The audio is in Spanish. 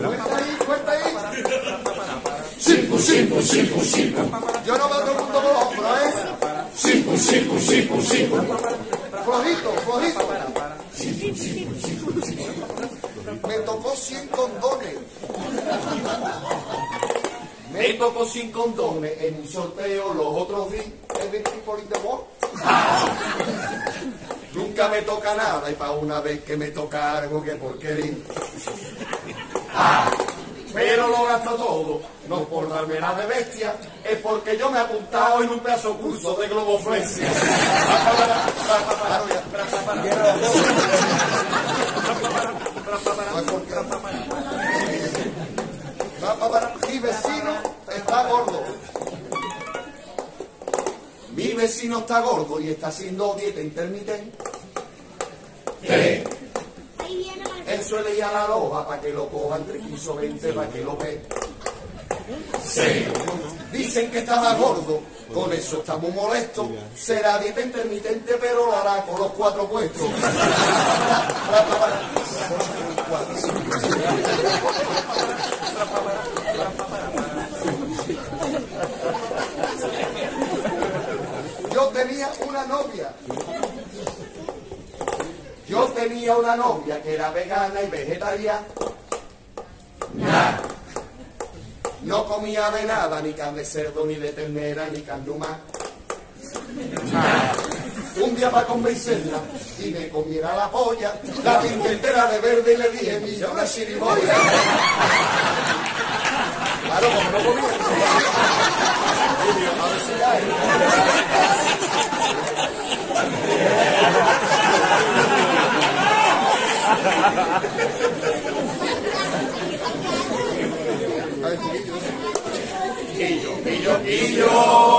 Cuenta ahí, ahí. Yo no hombros, ¿eh? Cinco. Flojito. Me tocó 100 condones. Me tocó 100 condones en un sorteo los otros el Tripoli de Bol. Nunca me toca nada y para una vez que me toca algo que porquería. Ah, pero lo gasto todo, no por darme la de bestia, es porque yo me he apuntado en un pedazo curso de globoflexia. Mi vecino está gordo. Mi vecino está gordo y está haciendo dieta intermitente. La Él suele ir a la loba para que lo cojan 320 para que lo vean. seis, Dicen que estaba gordo, con eso está muy molesto. Será dieta intermitente, pero lo hará con los cuatro puestos. Yo tenía una novia. Tenía una novia que era vegana y vegetariana. No comía de nada, ni carne de cerdo, ni de ternera, ni carne humana. Un día para convencerla y me comiera la polla, la pinté entera de verde y le dije, mira una chirimoya. Claro, como no comía. A ver, chiquillo, quillo, quillo, quillo.